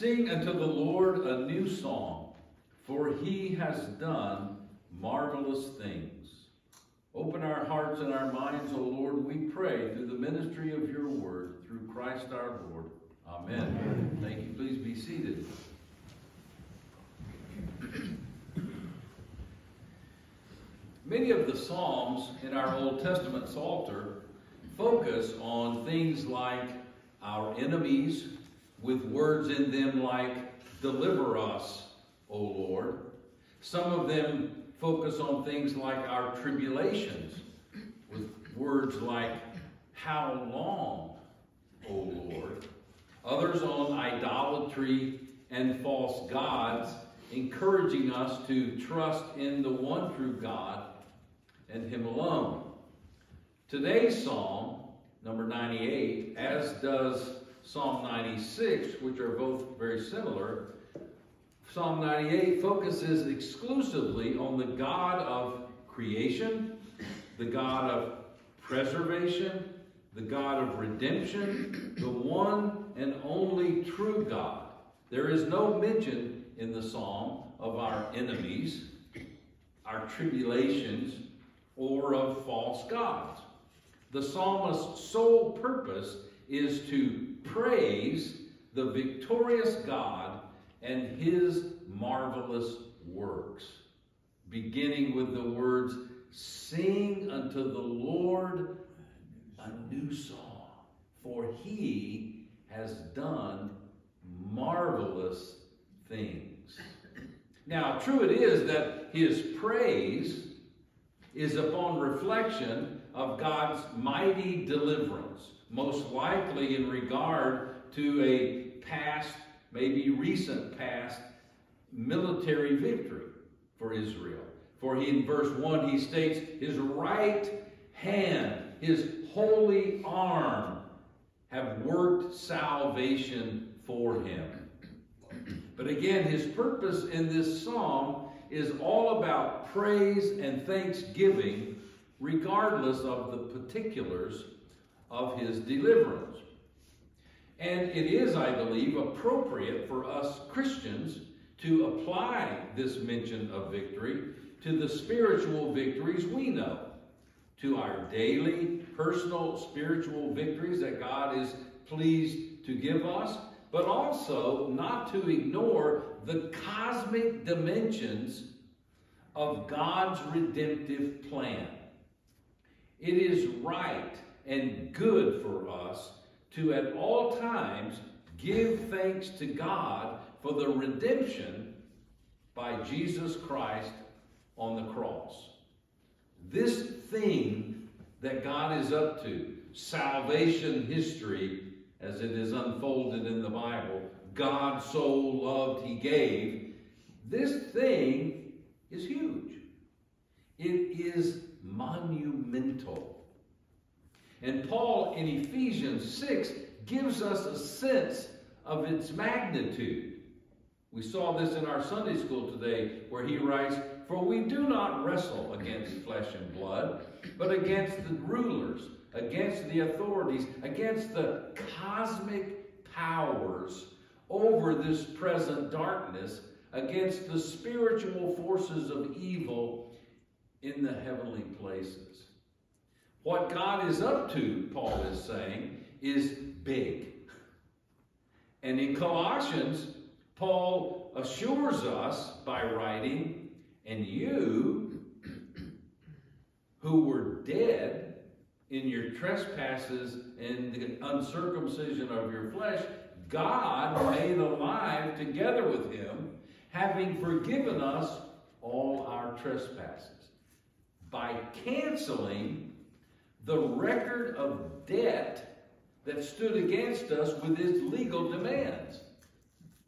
Sing unto the Lord a new song, for he has done marvelous things. Open our hearts and our minds, O Lord, we pray, through the ministry of your word, through Christ our Lord. Amen. Amen. Thank you. Please be seated. Many of the Psalms in our Old Testament Psalter focus on things like our enemies, with words in them like, Deliver us, O Lord. Some of them focus on things like our tribulations, with words like, How long, O Lord? Others on idolatry and false gods, encouraging us to trust in the one true God and Him alone. Today's psalm, number 98, as does Psalm 96, which are both very similar, Psalm 98 focuses exclusively on the God of creation, the God of preservation, the God of redemption, the one and only true God. There is no mention in the psalm of our enemies, our tribulations, or of false gods. The psalmist's sole purpose is to praise the victorious God and his marvelous works, beginning with the words, Sing unto the Lord a new song, for he has done marvelous things. Now, true it is that his praise is upon reflection of God's mighty deliverance, most likely in regard to a past, maybe recent past, military victory for Israel. For he, in verse 1, he states, his right hand, his holy arm have worked salvation for him. But again, his purpose in this psalm is all about praise and thanksgiving, regardless of the particulars of his deliverance. And it is, I believe, appropriate for us Christians to apply this mention of victory to the spiritual victories we know, to our daily, personal, spiritual victories that God is pleased to give us, but also not to ignore the cosmic dimensions of God's redemptive plan. It is right and good for us to at all times give thanks to God for the redemption by Jesus Christ on the cross. This thing that God is up to, salvation history as it is unfolded in the Bible, God so loved he gave, this thing is huge. It is monumental. And Paul in Ephesians 6 gives us a sense of its magnitude. We saw this in our Sunday school today where he writes, For we do not wrestle against flesh and blood, but against the rulers, against the authorities, against the cosmic powers over this present darkness, against the spiritual forces of evil in the heavenly places. What God is up to, Paul is saying, is big. And in Colossians, Paul assures us by writing, and you who were dead in your trespasses and the uncircumcision of your flesh, God made alive together with him, having forgiven us all our trespasses by canceling the record of debt that stood against us with its legal demands.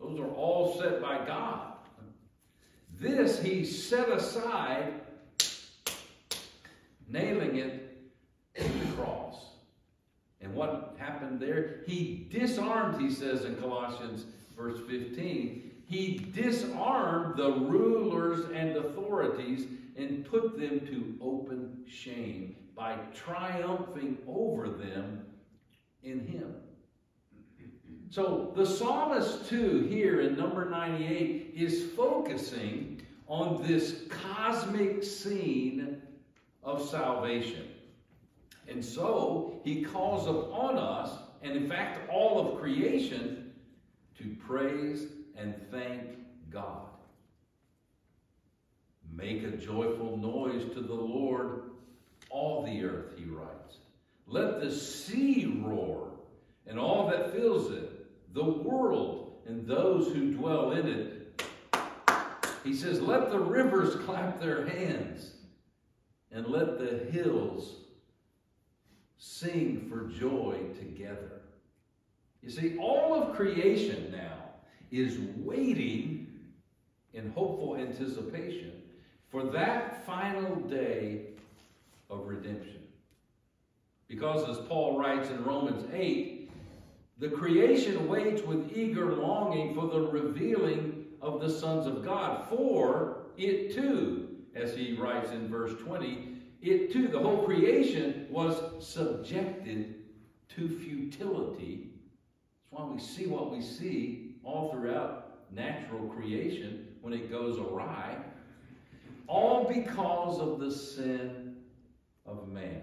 Those are all set by God. This he set aside, nailing it to the cross. And what happened there? He disarmed, he says in Colossians verse 15, he disarmed the rulers and authorities and put them to open shame by triumphing over them in him. So the psalmist, too, here in number 98, is focusing on this cosmic scene of salvation. And so he calls upon us, and in fact, all of creation, to praise and thank God. Make a joyful noise to the Lord, all the earth, he writes. Let the sea roar and all that fills it, the world and those who dwell in it. He says, Let the rivers clap their hands and let the hills sing for joy together. You see, all of creation now is waiting in hopeful anticipation for that final day of redemption. Because as Paul writes in Romans 8, the creation waits with eager longing for the revealing of the sons of God. For it too, as he writes in verse 20, it too, the whole creation was subjected to futility. That's why we see what we see all throughout natural creation when it goes awry. All because of the sin of man.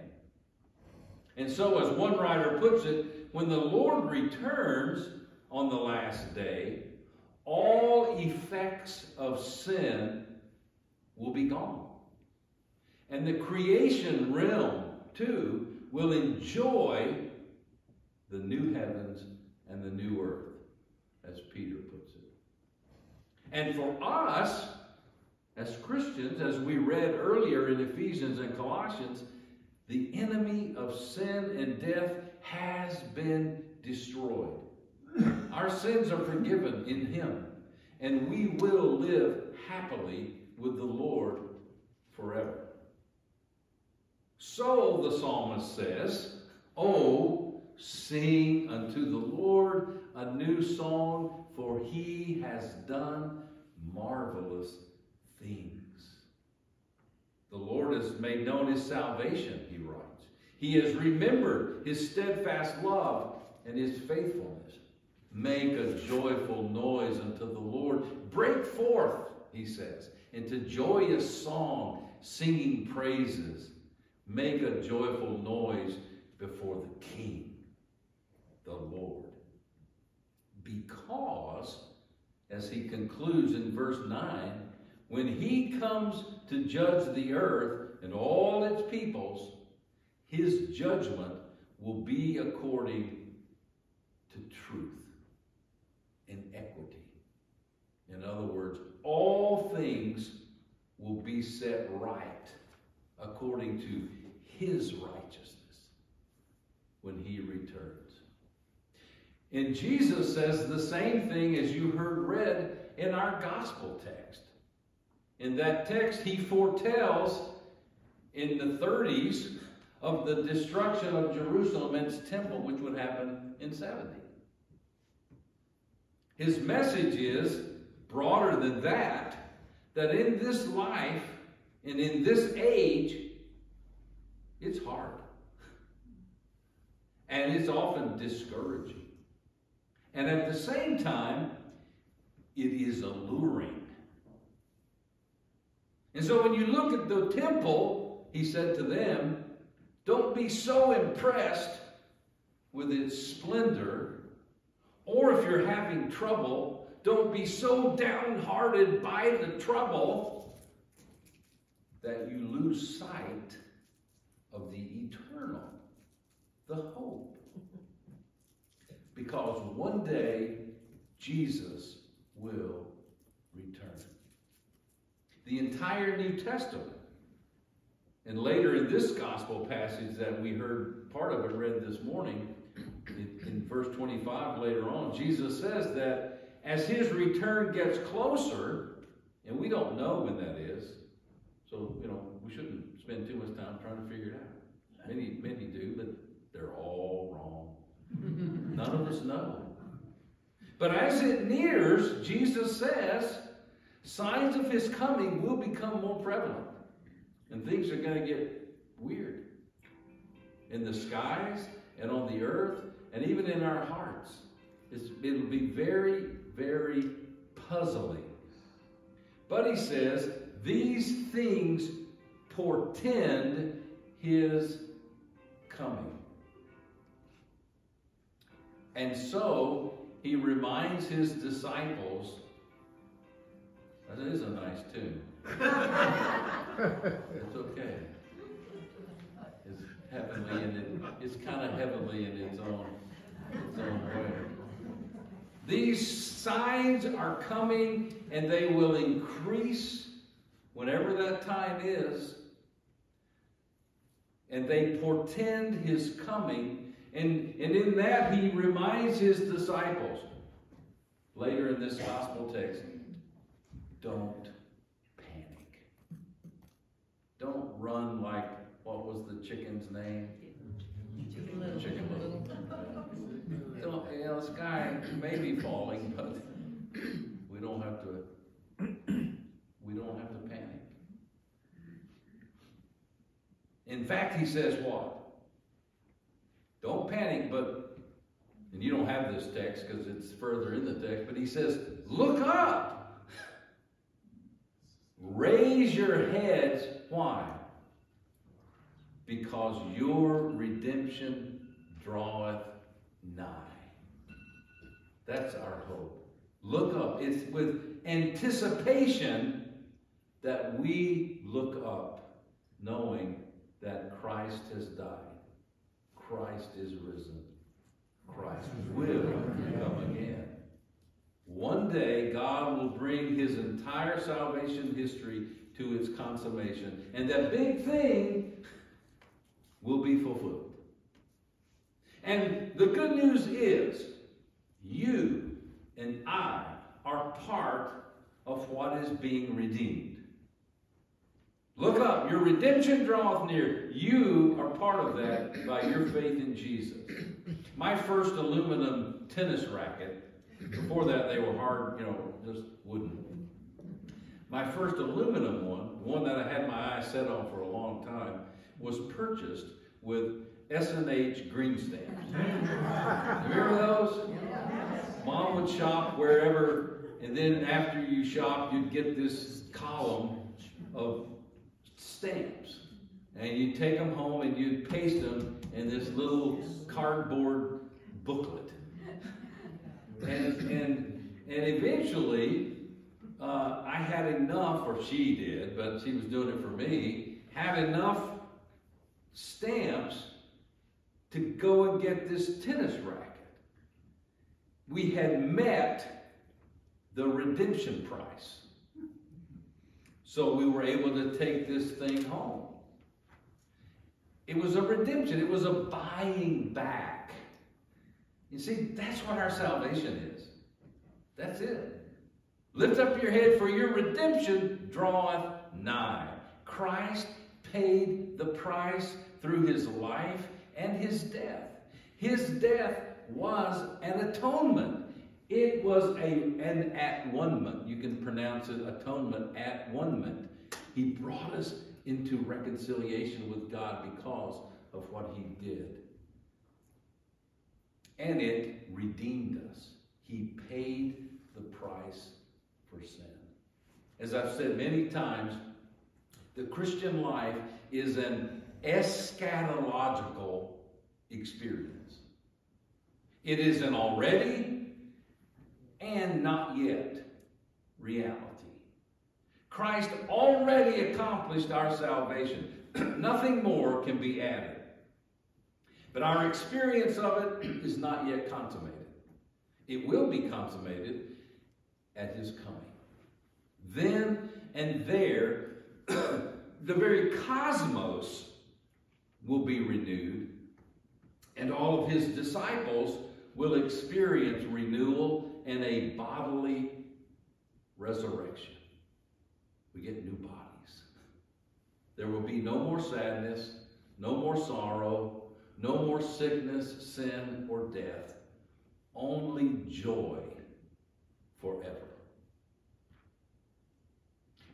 And so, as one writer puts it, when the Lord returns on the last day, all effects of sin will be gone. And the creation realm, too, will enjoy the new heavens and the new earth, as Peter puts it. And for us, as Christians, as we read earlier in Ephesians and Colossians, the enemy of sin and death has been destroyed. Our sins are forgiven in him, and we will live happily with the Lord forever. So the psalmist says, Oh, sing unto the Lord a new song, for he has done marvelous things. The Lord has made known his salvation, he writes. He has remembered his steadfast love and his faithfulness. Make a joyful noise unto the Lord. Break forth, he says, into joyous song, singing praises. Make a joyful noise before the King, the Lord. Because, as he concludes in verse 9, when he comes to judge the earth and all its peoples, his judgment will be according to truth and equity. In other words, all things will be set right according to his righteousness when he returns. And Jesus says the same thing as you heard read in our gospel text. In that text, he foretells in the 30s of the destruction of Jerusalem and its temple, which would happen in 70. His message is broader than that, that in this life and in this age, it's hard. And it's often discouraging. And at the same time, it is alluring. And so when you look at the temple, he said to them, don't be so impressed with its splendor. Or if you're having trouble, don't be so downhearted by the trouble that you lose sight of the eternal, the hope. Because one day Jesus will return. The entire New Testament, and later in this gospel passage that we heard part of it read this morning, in verse 25 later on, Jesus says that as his return gets closer, and we don't know when that is, so, you know, we shouldn't spend too much time trying to figure it out. Many, many do, but they're all wrong. None of us know. But as it nears, Jesus says, signs of his coming will become more prevalent. And things are going to get weird. In the skies and on the earth and even in our hearts. It's it'll be very, very puzzling. But he says, these things portend his coming. And so he reminds his disciples that is a nice tune. it's okay. It's heavenly and it, it's kind of heavenly in its own, its own way. These signs are coming and they will increase whenever that time is. And they portend his coming. And, and in that, he reminds his disciples later in this gospel text don't panic. Don't run like, what was the chicken's name? Chicken Little. Chicken Little. Don't, you know, the sky may be falling, but we don't have to, we don't have to panic. In fact, he says what? Don't panic, but, and you don't have this text because it's further in the text, but he says, look up. Raise your heads. Why? Because your redemption draweth nigh. That's our hope. Look up. It's with anticipation that we look up, knowing that Christ has died. Christ is risen. Christ will come again. One day, God will bring his entire salvation history to its consummation. And that big thing will be fulfilled. And the good news is, you and I are part of what is being redeemed. Look up, your redemption draweth near. You are part of that by your faith in Jesus. My first aluminum tennis racket, before that they were hard, you know, just wooden. My first aluminum one, one that I had my eyes set on for a long time, was purchased with S&H green stamps. Remember those? Mom would shop wherever, and then after you shop, you'd get this column of stamps. And you'd take them home and you'd paste them in this little cardboard booklet. And, and, and eventually, uh, I had enough, or she did, but she was doing it for me, had enough stamps to go and get this tennis racket. We had met the redemption price. So we were able to take this thing home. It was a redemption, it was a buying back. You see, that's what our salvation is. That's it. Lift up your head, for your redemption draweth nigh. Christ paid the price through his life and his death. His death was an atonement. It was a, an at-one-ment. You can pronounce it atonement at-one-ment. He brought us into reconciliation with God because of what he did. And it redeemed us. He paid the price for sin. As I've said many times, the Christian life is an eschatological experience. It is an already and not yet reality. Christ already accomplished our salvation. Nothing more can be added. But our experience of it is not yet consummated. It will be consummated at his coming. Then and there, the very cosmos will be renewed, and all of his disciples will experience renewal and a bodily resurrection. We get new bodies. There will be no more sadness, no more sorrow, no more sickness, sin, or death. Only joy forever.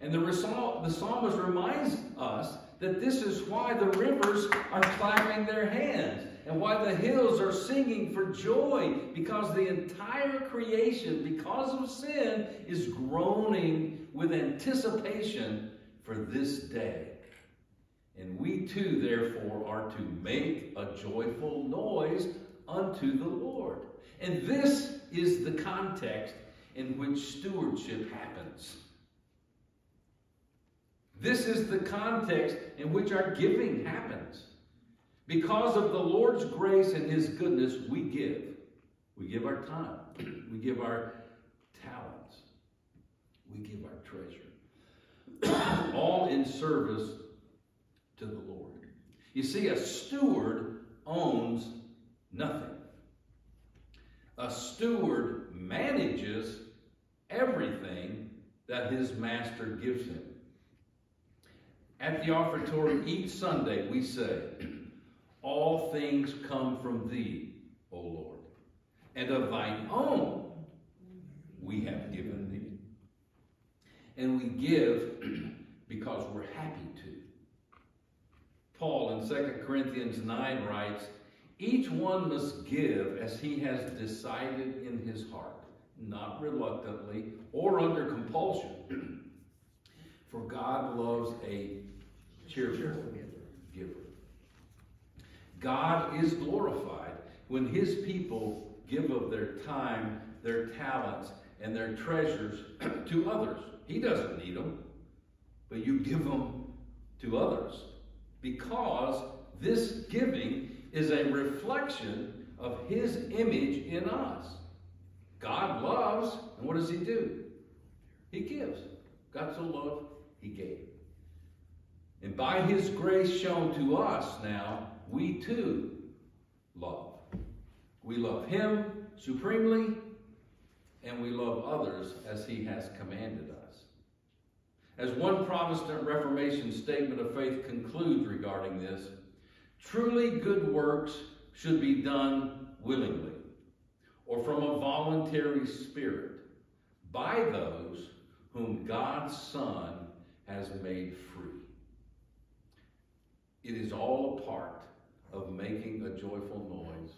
And the, the psalmist reminds us that this is why the rivers are clapping their hands. and why the hills are singing for joy, because the entire creation, because of sin, is groaning with anticipation for this day. And we too, therefore, are to make a joyful noise unto the Lord. And this is the context in which stewardship happens. This is the context in which our giving happens. Because of the Lord's grace and His goodness, we give. We give our time. We give our talents. We give our treasure. All in service to the Lord. You see, a steward owns nothing. A steward manages everything that his master gives him. At the offertory each Sunday, we say, All things come from thee, O Lord, and of thine own we have given thee. And we give because we're happy to. Paul in 2 Corinthians 9 writes, Each one must give as he has decided in his heart, not reluctantly or under compulsion. For God loves a cheerful giver. God is glorified when his people give of their time, their talents, and their treasures to others. He doesn't need them, but you give them to others because this giving is a reflection of his image in us. God loves, and what does he do? He gives. God so loved, he gave. And by his grace shown to us now, we too love. We love him supremely, and we love others as he has commanded us. As one Protestant Reformation statement of faith concludes regarding this, truly good works should be done willingly or from a voluntary spirit by those whom God's Son has made free. It is all a part of making a joyful noise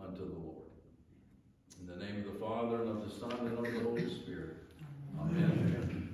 unto the Lord. In the name of the Father, and of the Son, and of the Holy Spirit. Amen. Amen.